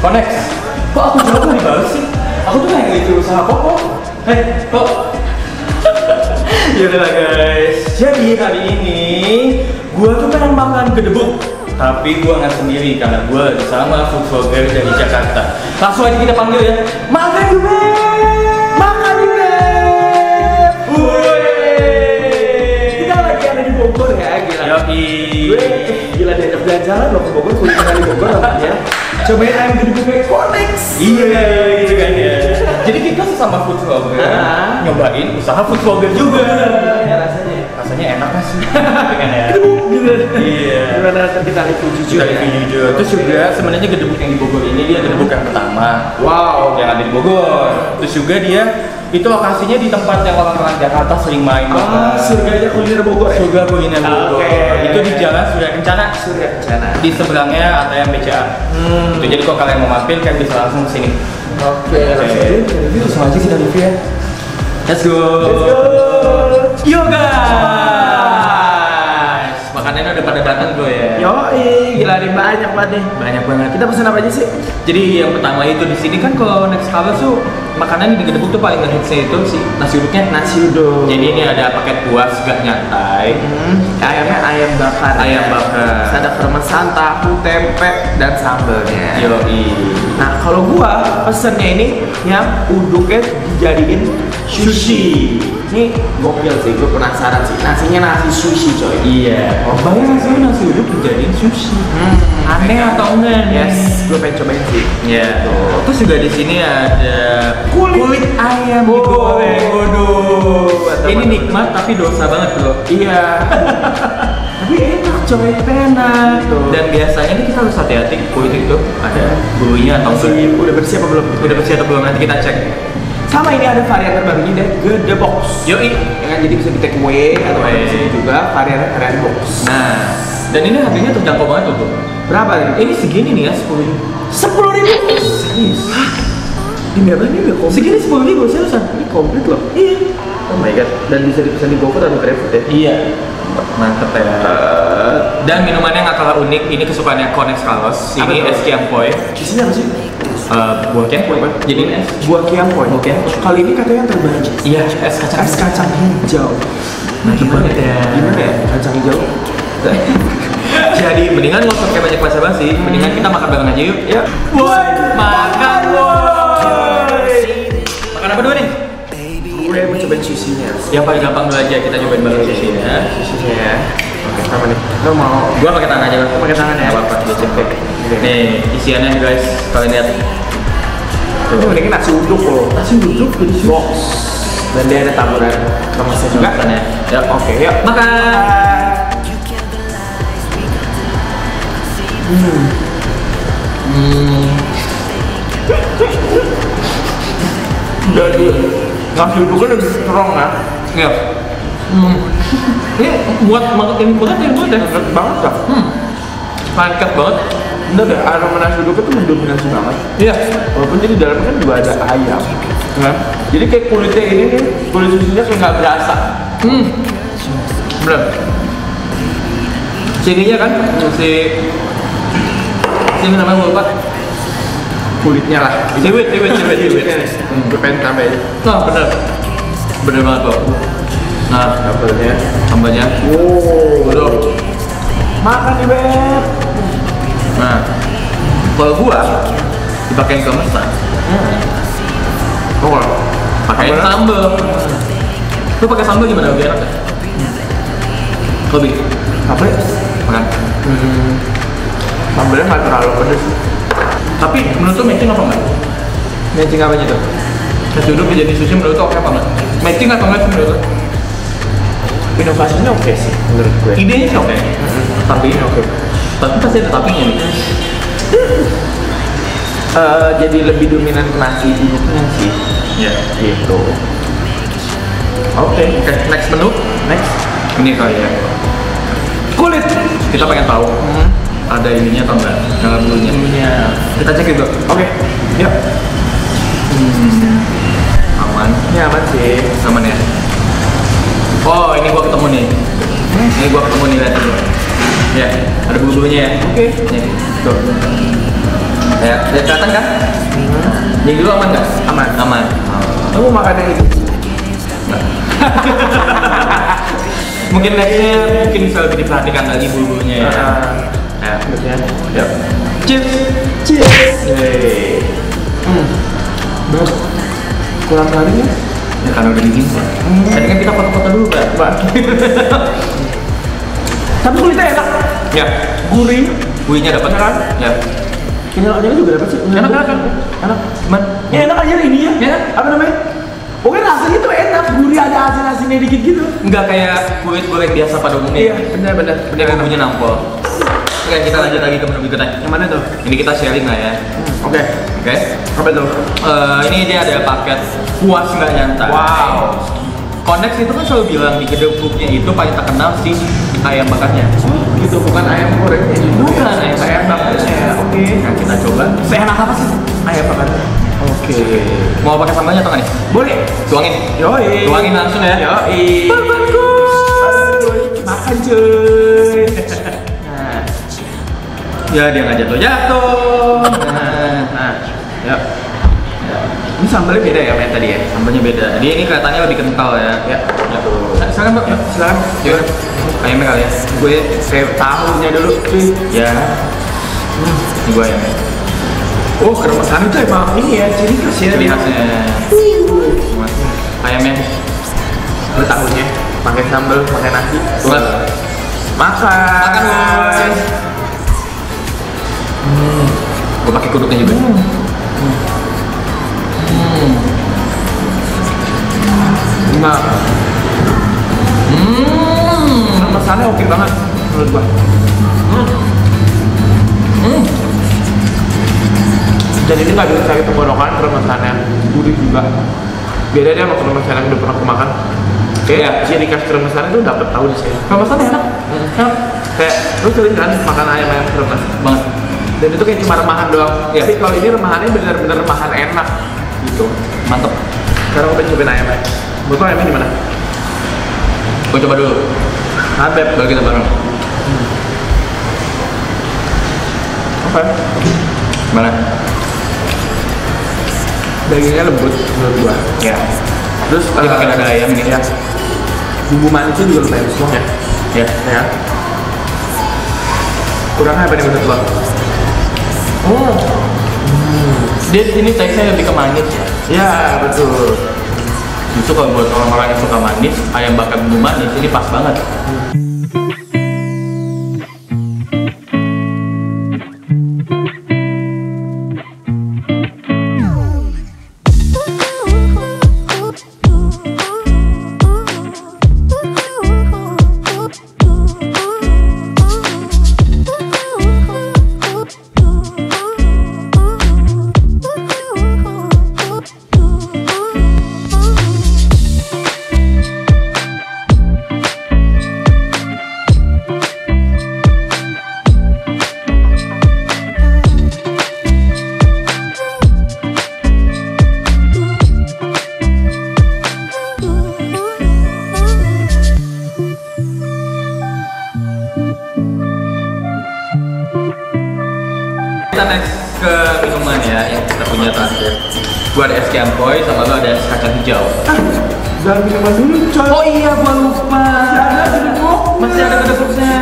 Konex. Kok aku jawab nggak dibalas sih? Aku tuh kayak itu usaha kok kok. Hei, kok. Yaudah lah guys. Jadi hari ini gua tuh pengen makan gedebuk. Tapi gua nggak sendiri karena gua sama food vlogger dari Jakarta. Langsung aja kita panggil ya. Makan juga. Makan juga. Kita lagi ada di Bogor ya, gila. Yoi. Gila diajak jalan-jalan loh ke Bogor, kuliner di Bogor namanya. Cobain ayam gede kayak Konex. Iya, gitu kan ya. Jadi kita sesama food vlogger Ah. nyobain usaha food vlogger juga. Ya rasanya. Enak sih? kan ya. Gitu. Iya. Gimana kita review jujur Kita ya? review jujur. Terus juga sebenarnya gedebuk yang di Bogor ini dia gedebuk yang pertama Wow. yang ada di Bogor. Terus juga dia itu lokasinya di tempat yang orang-orang Jakarta sering main Ah, surganya kuliner Bogor ya? Surga kuliner Bogor. Oke. Itu di Jalan Surya Kencana. Surya Kencana. Di seberangnya ATM BCA. Hmm. Tuh, jadi kalau kalian mau mampir kan bisa langsung sini. Oke, kita review. Langsung aja kita review ya. Let's go. Let's go. Yo guys. Makanannya udah pada datang bro ya. Yoi, gila nih banyak banget nih. Banyak banget. Kita pesen apa aja sih? Jadi yang pertama itu di sini kan kalau next color tuh makanan di gedebuk tuh paling ngehitsnya itu si nasi uduknya. Nasi uduk. Jadi ini ada paket buah segar nyantai. Hmm, ayamnya ayam bakar. Ayam bakar. Terus ada kremesan, tahu, tempe, dan sambelnya. Yoi. Nah, kalau gua pesennya ini yang uduknya dijadiin sushi. Ini gokil sih, gua penasaran sih. Nasinya nasi sushi, coy. Iya. Oh, bayang sih nasi uduk dijadiin sushi. Hmm, Aneh atau enggak nih? Yes, gua pengen cobain sih. Ya. Terus juga di sini ada Kulit. ayam Oh, digoreng. waduh. Ini nikmat tapi dosa banget bro. Iya. Tapi enak, coy. Enak. Tuh. Dan biasanya nih kita harus hati-hati kulit itu ada bulunya atau enggak. Udah bersih apa belum? Udah bersih atau belum nanti kita cek. Sama ini ada varian terbarunya deh, Gede Box. Yoi. Ya kan, jadi bisa di take away atau away. di sini juga varian varian box. Nah, dan ini harganya terjangkau banget tuh. Berapa nih? Ini segini nih ya, 10 ribu. Sepuluh ribu. Serius? Ini apa nih? Udah komplit. Segini 10 ribu, seriusan. Ini komplit loh. Iya. Oh my god. Dan bisa dipesan di GoFood atau GrabFood ya? Iya. Mantep ya. Dan minumannya nggak kalah unik, ini kesukaannya Konex Carlos. Apa Ini es. Di sini apa sih? Eh, buah kiampoy. Jadi ini es. Buah kiampoy. Buah kiampoy. Kali ini katanya terbaru. Iya, es kacang. Es kacang hijau. Nah, gimana ya? Gimana ya? Kacang hijau. Jadi mendingan nggak usah pakai banyak basa-basi, mendingan kita makan bareng aja yuk. Ya. Woi, makan woi. Makan apa dulu nih? Gue mau cobain susinya. Yang paling gampang dulu aja kita cobain bareng sushi ya. Susinya ya. Oke, sama nih. Lo mau Gua pakai tangan aja, pakai tangan ya? Apa-apa, dia cepet. Nih, isiannya guys, kalian lihat. Ini mendingan nasi uduk loh. Nasi uduk di box. Dan dia ada taburan remesnya juga. Ya, Oke, yuk. makan. Hmm. Jadi nasi uduknya lebih strong ya. Ya. Hmm. Ini buat banget ini banget ini banget ya. Enak banget dah. Hmm. Lengkap banget. Bener deh, aroma nasi uduk itu mendominasi banget. Iya. Walaupun jadi di dalamnya kan juga ada ayam. Kan? Jadi kayak kulitnya ini nih, kulit susunya kayak nggak berasa. Hmm. Bener. Sininya kan si si namanya lupa. Kulitnya lah. Siwit, siwit, siwit, siwit. Gue pengen tambahin Nah, bener. Bener banget kok. Nah, dapurnya. sambalnya. Wow. Tuh. Makan nih beb. Nah, kalau gua dipakein kemesan, Oh, pakai Sambal? sambal. Lu pakai sambal gimana? Lebih enak gak? Lebih. apa ya? Makan. Hmm. Sambalnya nggak terlalu pedes. Tapi menurut lu matching apa enggak? Matching apanya tuh? Nasi uduk jadi sushi menurut lu oke apa enggak? Matching atau enggak menurut lu? Inovasinya oke sih menurut gue. Idenya sih oke. Tapi oke. Tapi pasti ada tapinya nih. Eh, jadi lebih dominan ke nasi uduknya sih. Iya. Gitu. Oke, oke. Next menu. Next. Ini kali ya. Kulit. Kita pengen tahu Hmm. ada ininya atau enggak? Yang bulunya. Bulunya. Kita cek itu. Oke. Yuk. Aman. Ini aman sih. Aman ya. Oh, ini gua ketemu nih. Ini gua ketemu nih lihat dulu. Ya, ada bulu-bulunya ya. Oke. Nih, tuh. Ya, lihat kelihatan kan? Yang dulu aman nggak? Aman. Aman. Kamu makan yang itu? Mungkin nextnya mungkin bisa lebih diperhatikan lagi bumbunya ya. Ya, ya. Ya. Cheers. Cheers. Yeay. Hmm. Kurang kali ya? Ya karena udah dingin Pak. Tadi kan kita foto-foto dulu Pak. Pak. Tapi kulitnya enak. Ya. Gurih. Kuenya dapat Enak kan? Ya. Kenyalnya juga dapat sih. Enak, enak, enak. Enak. Man. Ya enak aja ini ya. Ya. Apa namanya? Pokoknya rasanya tuh enak, gurih ada asin-asinnya dikit gitu. Enggak kayak kulit goreng biasa pada umumnya. benar benar. Ini bumbunya nampol. Oke, kita lanjut lagi ke menu berikutnya. Yang mana tuh? Ini kita sharing lah ya. Oke. Oke. Apa tuh? Eh, ini dia ada paket puas nggak nyanta. Wow. Konex itu kan selalu bilang di gedebuknya itu paling terkenal si ayam bakarnya. Gitu bukan ayam gorengnya juga. Bukan, ya? ayam ayam bakarnya. Oke. Nah, kita coba. Seenak apa sih? Ayam bakarnya. Oke. Mau pakai sambalnya atau nggak nih? Boleh. Tuangin. Yoi. Tuangin langsung ya. Yoi. Bagus. Makan cuy. Nah. Ya dia nggak jatuh jatuh. Nah, Nah, ya. Ini sambalnya beda ya yang tadi ya? sambalnya beda. Dia ini kelihatannya lebih kental ya. Ya. Silakan Pak. Silakan. Yuk. Ayamnya kali ya. Gue saya tahunya dulu cuy. Ya. Ini gua ayamnya. Oh, keremasan itu emang ini ya, ciri khas ya. Ciri khasnya. Ayamnya. Gue tahunya pakai sambal, pakai nasi. Buat. Makan. Makan guys. Hmm. Gue pakai kuduknya juga. Hmm. Nah, Hmm. Keremasannya oke banget menurut gua. Hmm. Dan ini nggak bisa sakit tenggorokan keremasannya, gurih juga. Beda dia sama keremasan yang udah pernah aku makan. Kayak Iya. ciri khas keremasan itu dapet tahu di sini. Keremasannya enak. Enak Kayak lu sering kan makan ayam ayam kremes. banget. Dan itu kayak cuma remahan doang. Iya. Tapi kalau ini remahannya bener-bener remahan enak gitu. Mantep. Sekarang kita cobain ayamnya. Butuh ayamnya di mana? Gue coba dulu. Habib. Baru kita bareng. Oke. Mana? Dagingnya lembut menurut gua. Ya. Terus Ini pakai eh, dada ayam ini. Ya. Bumbu manisnya juga lumayan strong ya. Ya. Ya. Kurangnya apa nih menurut lo? Oh. Dia di sini teksnya lebih ke manis ya. Ya betul. Justru kalau buat orang-orang yang suka manis, ayam bakar bumbu manis ini pas banget. Kiampoy sama lo ada kacang hijau. Ah, jangan minuman dulu coy. Oh iya, gua lupa. Masih ada gedebuk. Masih ada gedebuknya.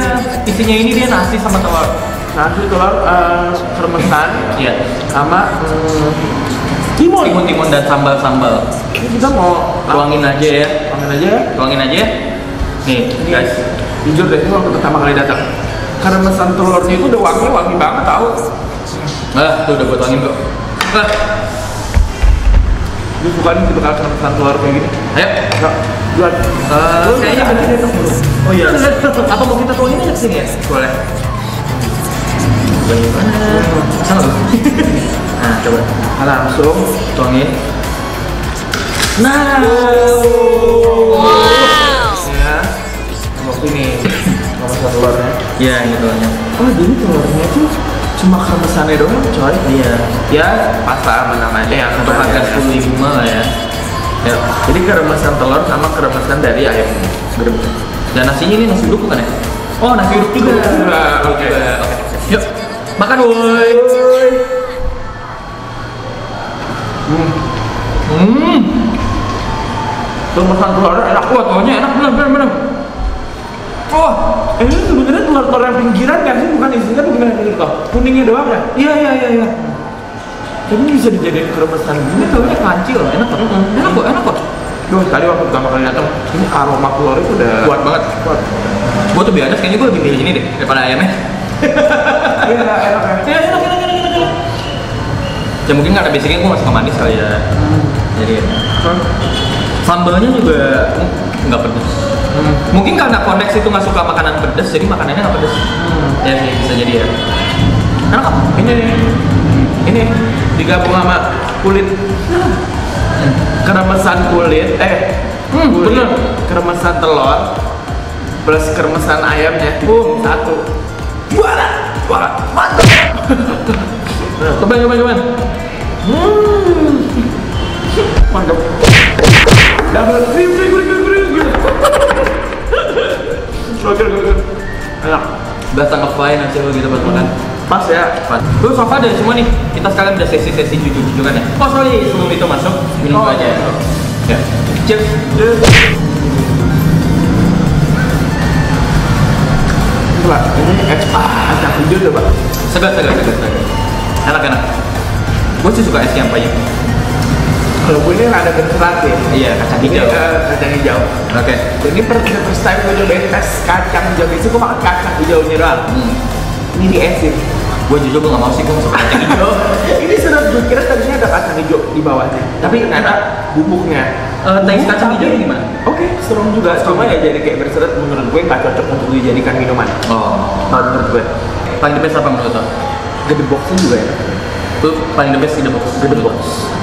Isinya ini dia nasi sama telur. Nasi telur eh, kremesan Iya. sama hmm, timun. Timun-timun dan sambal-sambal. Ini kita mau Tuangin aja ya. Panggil aja ya. Tuangin aja. ya. Nih, Ini guys. jujur deh ini waktu pertama kali datang. Karena mesan telurnya itu udah wangi wangi banget tau. Ah, tuh udah gua tuangin kok. Ah, Gue suka nih tipe kalau mesan telur kayak gini. ayo. Enggak, duluan. Eh, Lu kayaknya ada bener. deh, Bro. Oh iya. Apa mau kita tuangin aja ke sini ya? Boleh. Sana. Nah, coba Nah, langsung tuangin. Nah. ya. Sama sini. Sama mesan telurnya. Ya, ini telurnya. Oh, jadi telurnya tuh cuma kremesannya doang coy. Iya. Ya, pas lah namanya yang Untuk harga sepuluh mah lah ya. Ya, jadi kremesan telur sama kremesan dari ayam gedebuk. Dan nasinya ini nasi uduk bukan ya? Oh, nasi uduk juga. Juga, oke. Oke. Yuk, makan woi. Hmm. Hmm. Remesan telurnya enak. Wah, taunya enak bener bener bener. Eh, Ini sebenarnya telur-telur yang pinggiran kan sih, bukan isinya bukan yang pinggir kok. Kuningnya doang ya. iya iya iya iya. Tapi ini bisa dijadiin keremesan Ini gini. taunya crunchy loh, enak kok. Mm-mm. Enak kok, enak kok. Duh, tadi waktu pertama kali datang, ini aroma telur itu udah Kuat banget. Kuat. Gue tuh biasa kayaknya gue lebih pilih ini deh daripada ayamnya. Iya, enak. Ya enak enak enak enak. enak. Ya mungkin karena basicnya gue gak suka manis kali ya. Jadi ya. sambalnya juga nggak pedes. Hmm. Mungkin karena koneksi itu nggak suka makanan pedes, jadi makanannya nggak pedes. Hmm. Ya sih bisa jadi ya. Enak kok. Ini nih, ini digabung sama kulit keremesan kulit, eh, Hmm, kulit, bener. keremesan telur plus keremesan ayamnya Uh. satu. Juara, juara, mantap. Coba coba coba. Hmm. Mantap. Double krim, Enak. Bahasa nge-fly nanti lo gitu buat makan. Pas ya. Pas. Lu so far dari semua nih, kita sekalian udah sesi-sesi jujur-jujuran ya. Oh sorry, sebelum itu masuk, minum Oh, aja. iya. Ya. Cheers. Coba, ini es ah. Segar, segar, segar, segar. Enak, enak. Gue sih suka es yang pahit. Gue ini ada berserat ya. Iya, kacang Ini hijau. eh, kacang hijau. Oke. Ini per first time gue cobain es kacang hijau. Biasanya gue makan kacang hijaunya doang. Hmm. Ini di esin. Gue jujur gue gak mau sih, gue suka kacang hijau. ini sudah gue kira tadinya ada kacang hijau di bawahnya. Tapi ternyata bubuknya. Eh, taste kacang hijau gimana? Oke, strong juga. Cuma ya jadi kayak berserat menurut gue nggak cocok untuk dijadikan minuman. Oh. Kalau menurut gue. Paling the best apa menurut lo? Gede boxnya juga ya. Lu paling the best di the box. Gede box.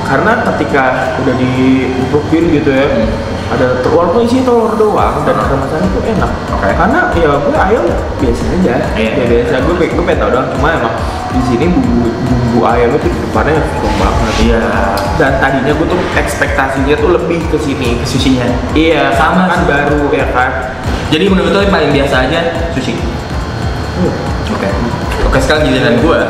Karena ketika udah diutukin gitu ya, Hmm. ada telur walaupun isinya telur doang dan kemasannya tuh enak. Oke. Karena ya gue ayam biasa aja, Iya. ya biasa gue gue pengen tau doang cuma emang di sini bumbu bumbu ayam itu di depannya strong banget. Iya. Dan tadinya gue tuh ekspektasinya tuh lebih ke sini. Ke sushinya. Iya, Sama kan sih. baru ya kan. Jadi menurut lo yang paling biasa aja sushi. Hmm. Oke. Oke sekarang giliran gua.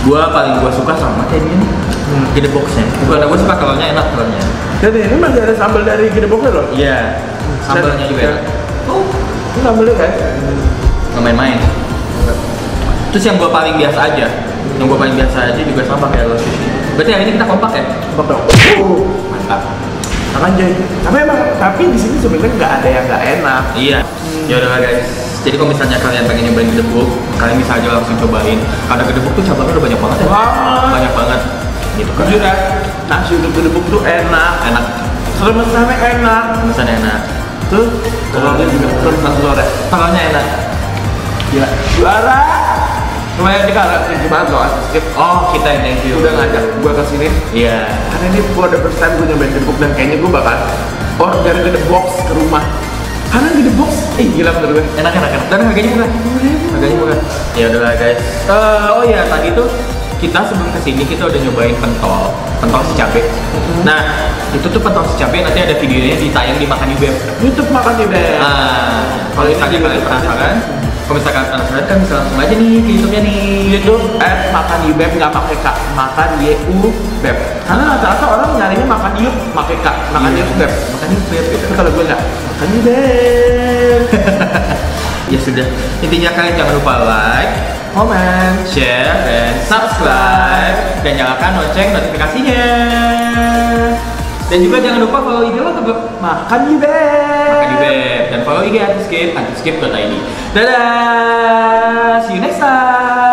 Gua paling gua suka sama kayak dia nih. Hmm. Gede boxnya. Karena gua suka telurnya enak telurnya. Dan ini masih ada sambal dari gede boxnya loh. Iya. Sambalnya juga enak. Oh, ini sambalnya kan? Nggak main-main. Terus yang gua paling biasa aja, yang gua paling biasa aja juga sama kayak lo sushi. Berarti hari ini kita kompak ya? Bak dong. Oh, mantap. Tangan Jay. Tapi emang tapi di sini sebenarnya nggak ada yang nggak enak. Iya. Ya udah lah, guys. Jadi kalau misalnya kalian pengen nyobain gedebuk, kalian bisa aja langsung cobain. Karena gedebuk tuh cabangnya udah banyak banget ya. Banget. Banyak banget. Gitu kan. Jujur ya, nasi uduk gedebuk tuh enak. Enak. Remesannya enak. Pesannya enak. Tuh, telurnya juga remesan telurnya. Telurnya enak. Gila. Juara. Cuma yang dikalah tinggi banget loh skip. Oh, kita yang thank you. Udah ngajak gua ke sini. Iya. Karena ini for the first time gue nyobain gedebuk dan kayaknya gue bakal order gedebok ke rumah. Karena gedebok, eh gila menurut gue. Enak enak enak. Dan harganya murah. Harganya murah. Ya udah lah guys. Eh, oh iya tadi tuh kita sebelum ke sini kita udah nyobain pentol, pentol si cabe. Nah itu tuh pentol si cabe nanti ada videonya ditayang di makan Ubeb. YouTube makan di bed. Nah kalau misalnya kalian penasaran, kalau misalkan penasaran kan bisa langsung aja nih ke YouTube-nya nih. YouTube at makan di beb nggak pakai k, makan y u beb. Karena rata-rata orang nyarinya makan yuk pakai k, makan Iya. yuk beb. Makan Ubeb gitu. Tapi kalau gue nggak, makan di beb. Ya sudah. Intinya kalian jangan lupa like, Comment. share, dan subscribe dan nyalakan lonceng notifikasinya. Dan juga jangan lupa follow IG lo ke Makan di beb. Makan di web dan follow IG Antiskip, antiskip.id. Dadah, see you next time.